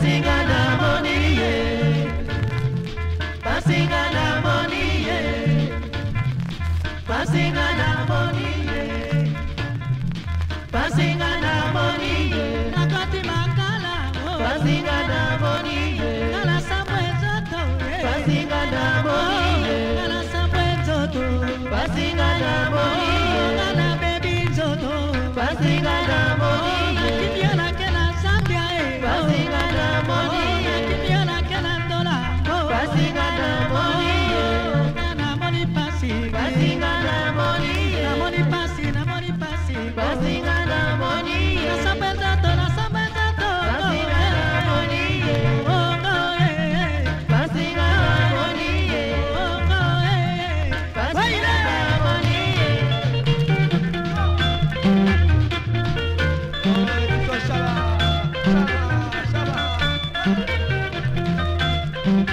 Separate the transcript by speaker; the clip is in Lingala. Speaker 1: basinga na moni ye basinga na moni ye basinga na moni ye basinga na moni ye na kati makala oh. basinga na moni ye kala sambo ezoto eh. basinga na moni oh, ye kala sambo ezoto basinga Música